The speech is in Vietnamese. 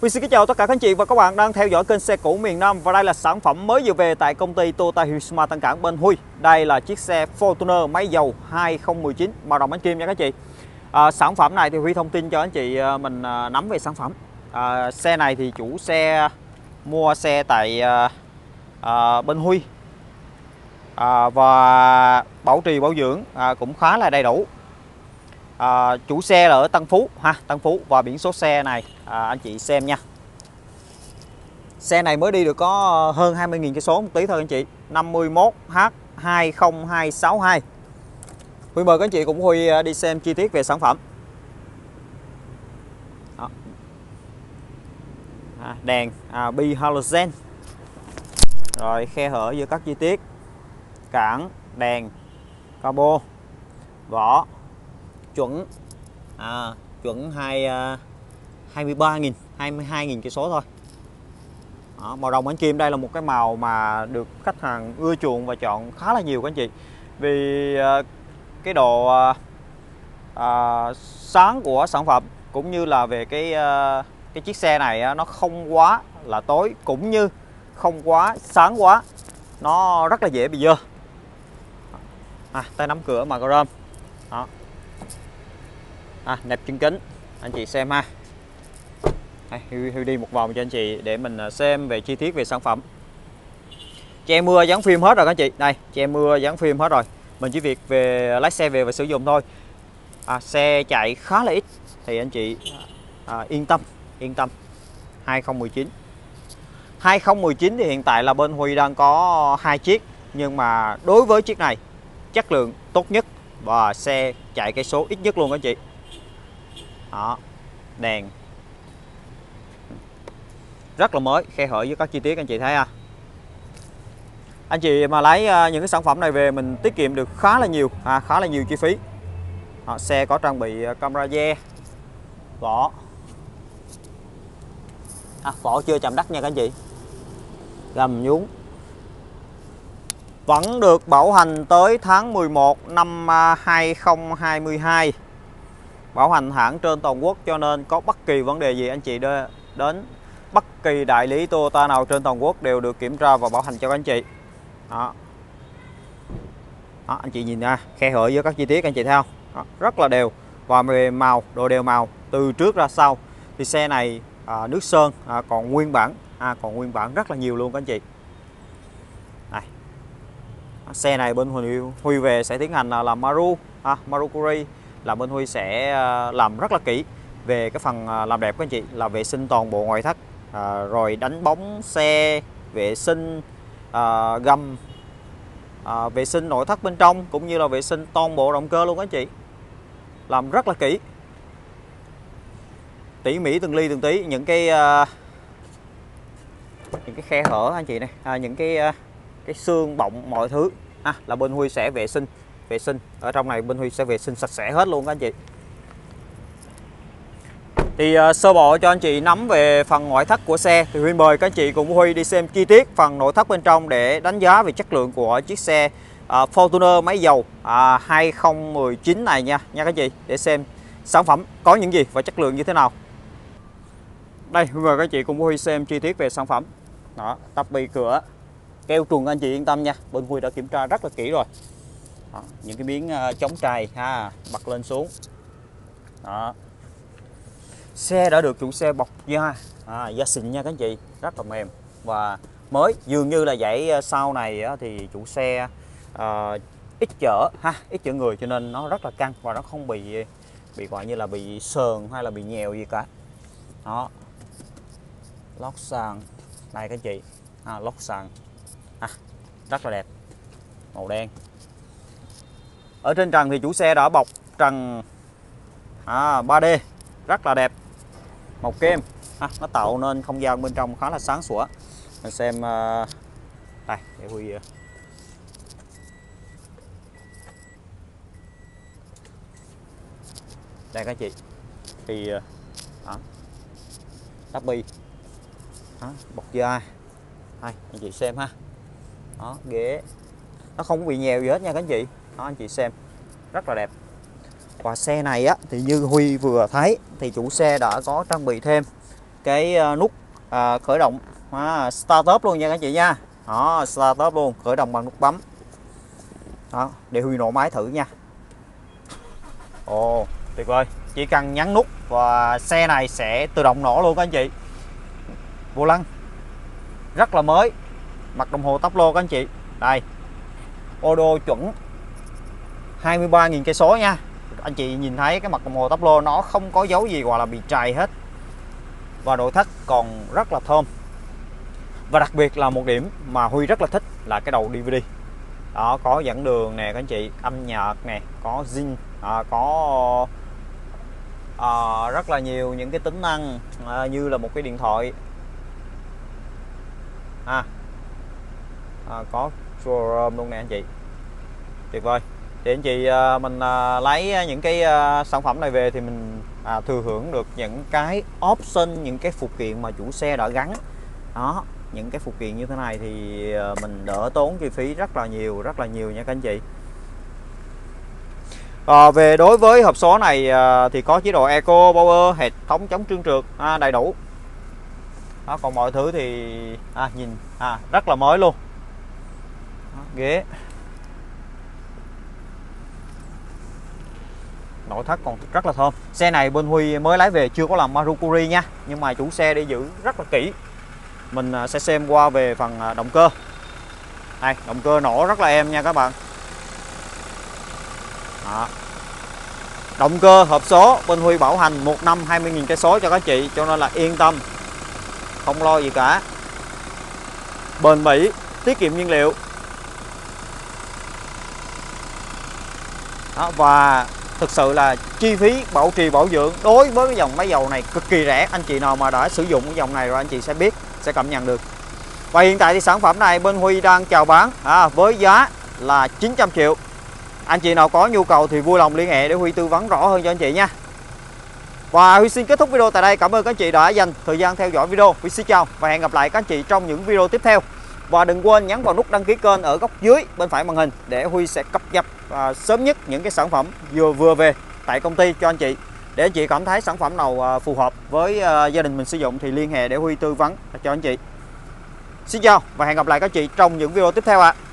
Huy xin kính chào tất cả các anh chị và các bạn đang theo dõi kênh xe cũ miền Nam và đây là sản phẩm mới vừa về tại công ty Toyota Hyundai Tân Cảng bên Huy. Đây là chiếc xe Fortuner máy dầu 2019 màu đồng bánh kim nha các anh chị. À, sản phẩm này thì Huy thông tin cho anh chị à, mình à, nắm về sản phẩm. À, xe này thì chủ xe mua xe tại à, à, bên Huy à, và bảo trì bảo dưỡng à, cũng khá là đầy đủ à, chủ xe là ở Tân Phú ha Tân Phú và biển số xe này à, anh chị xem nha. Xe này mới đi được có ờ, hơn 20.000 cây số một tí thôi anh chị. 51 H 20262 Huy mời các anh chị cũng Huy ờ, đi xem chi tiết về sản phẩm. Đó. À, đèn à, bi halogen. Rồi khe hở giữa các chi tiết. Cản đèn cabo vỏ chuẩn à, chuẩn hai uh, 23.000 22.000 cây số thôi. Đó, màu đồng bánh kim đây là một cái màu mà được khách hàng ưa chuộng và chọn khá là nhiều các anh chị. Vì à, cái độ à, à, sáng của sản phẩm cũng như là về cái à, cái chiếc xe này nó không quá là tối cũng như không quá sáng quá nó rất là dễ bị dơ. À, tay nắm cửa mà rơm đó à, nẹp chân kính. Anh chị xem ha. Đây, Huy, Huy đi một vòng cho anh chị để mình à, xem về chi tiết về sản phẩm. Che mưa dán phim hết rồi các anh chị. Đây che mưa dán phim hết rồi. Mình chỉ việc về lái xe về và sử dụng thôi. À, xe chạy khá là ít. Thì anh chị à, yên tâm yên tâm. 2019 2019 thì hiện tại là bên Huy đang có hai chiếc. Nhưng mà đối với chiếc này chất lượng tốt nhất và xe chạy cây số ít nhất luôn các chị đó đèn. Rất là mới khe hở với các chi tiết anh chị thấy ha anh chị mà lấy ờ, những cái sản phẩm này về mình tiết kiệm được khá là nhiều à, khá là nhiều chi phí. Đó, xe có trang bị ờ, camera re vỏ. À, vỏ chưa chạm đất nha các anh chị. Gầm nhún. Vẫn được bảo hành tới tháng 11 năm 2022 à, bảo hành hãng trên toàn quốc cho nên có bất kỳ vấn đề gì anh chị đến bất kỳ đại lý Toyota nào trên toàn quốc đều được kiểm tra và bảo hành cho các anh chị. Đó. đó anh chị nhìn nha khe hở giữa các chi tiết anh chị thấy không? Đó, rất là đều và về màu độ đều màu từ trước ra sau. Thì xe này à, nước sơn à, còn nguyên bản à, còn nguyên bản rất là nhiều luôn các anh chị. Này. Xe này bên Huy, Huy về sẽ tiến hành là làm Maru à, Marukuri là bên Huy sẽ ờ, làm rất là kỹ về cái phần ờ, làm đẹp các anh chị là vệ sinh toàn bộ ngoại thất à, rồi đánh bóng xe vệ sinh à, gầm à, vệ sinh nội thất bên trong cũng như là vệ sinh toàn bộ động cơ luôn các anh chị. Làm rất là kỹ. Tỉ mỉ từng ly từng tí những cái à, những cái khe hở anh chị này à, những cái à, cái xương bọng mọi thứ. À, là bên Huy sẽ vệ sinh vệ sinh. Ở trong này bên Huy sẽ vệ sinh sạch sẽ hết luôn các anh chị. Thì uh, sơ bộ cho anh chị nắm về phần ngoại thất của xe. Thì Huy mời các anh chị cùng Huy đi xem chi tiết phần nội thất bên trong để đánh giá về chất lượng của chiếc xe uh, Fortuner máy dầu à, uh, 2019 này nha nha các anh chị để xem sản phẩm có những gì và chất lượng như thế nào. Đây Huy mời các anh chị cùng Huy xem chi tiết về sản phẩm. Đó tắp bì cửa keo trùng anh chị yên tâm nha bên Huy đã kiểm tra rất là kỹ rồi đó, những cái miếng ờ, chống trầy ha bật lên xuống. Đó. Xe đã được chủ xe bọc da à, da xịn nha các anh chị rất là mềm. Và mới dường như là vậy ờ, sau này thì chủ xe à, ít chở ha ít chở người cho nên nó rất là căng và nó không bị bị gọi như là bị sờn hay là bị nhèo gì cả. Đó. Lót sàn. Này các chị. À, lót sàn. À, rất là đẹp. Màu đen ở trên trần thì chủ xe đã bọc trần à, 3D rất là đẹp. Màu kem. À, nó tạo nên không gian bên trong khá là sáng sủa. Mình xem uh, đây để huy uh, đây các chị. Thì uh, đó, tắp bi đó, bọc da. Đây anh chị xem ha. Đó ghế. Nó không bị nhèo gì hết nha các anh chị đó anh chị xem. Rất là đẹp. Và xe này á thì như Huy vừa thấy thì chủ xe đã có trang bị thêm cái ờ, nút à, khởi động à, start up luôn nha các chị nha. Đó start up luôn khởi động bằng nút bấm. Đó để huy nổ máy thử nha. Ồ tuyệt vời. Chỉ cần nhấn nút và xe này sẽ tự động nổ luôn các anh chị. Vô lăng. Rất là mới. Mặt đồng hồ tắp lô các anh chị. Đây. Ô đô chuẩn. 23.000 cây số nha. Anh chị nhìn thấy cái mặt đồng hồ tắp lô nó không có dấu gì gọi là bị trầy hết. Và nội thất còn rất là thơm. Và đặc biệt là một điểm mà Huy rất là thích là cái đầu DVD đó có dẫn đường nè các anh chị âm nhạc nè có zin à, có à, rất là nhiều những cái tính năng à, như là một cái điện thoại. À, à có showroom luôn nè anh chị. Tuyệt vời thì anh chị à, mình à, lấy à, những cái sản phẩm này về thì mình à, thừa hưởng được những cái option những cái phụ kiện mà chủ xe đã gắn. Đó những cái phụ kiện như thế này thì mình đỡ tốn chi phí rất là nhiều rất là nhiều nha các anh chị. À, về đối với hộp số này à, thì có chế độ eco power hệ thống chống trơn trượt à, đầy đủ. Đó, còn mọi thứ thì à, nhìn à, rất là mới luôn. Đó, ghế. Nội thất còn rất là thơm. Xe này bên Huy mới lái về chưa có làm Marukuri nha nhưng mà chủ xe đi giữ rất là kỹ. Mình à, sẽ xem qua về phần à, động cơ. Đây động cơ nổ rất là êm nha các bạn. Đó. động cơ hộp số bên Huy bảo hành một năm 20.000 cây số cho các chị cho nên là yên tâm không lo gì cả. Bền bỉ tiết kiệm nhiên liệu. Đó, và thực sự là chi phí bảo trì bảo dưỡng đối với cái dòng máy dầu này cực kỳ rẻ. Anh chị nào mà đã sử dụng cái dòng này rồi anh chị sẽ biết sẽ cảm nhận được. Và hiện tại thì sản phẩm này bên Huy đang chào bán à, với giá là 900 triệu. Anh chị nào có nhu cầu thì vui lòng liên hệ để Huy tư vấn rõ hơn cho anh chị nha. Và Huy xin kết thúc video tại đây. Cảm ơn các anh chị đã dành thời gian theo dõi video. Huy xin chào và hẹn gặp lại các anh chị trong những video tiếp theo và đừng quên nhấn vào nút đăng ký kênh ở góc dưới bên phải màn hình để Huy sẽ cập nhật à, sớm nhất những cái sản phẩm vừa vừa về tại công ty cho anh chị để anh chị cảm thấy sản phẩm nào à, phù hợp với à, gia đình mình sử dụng thì liên hệ để Huy tư vấn cho anh chị Xin chào và hẹn gặp lại các chị trong những video tiếp theo ạ à.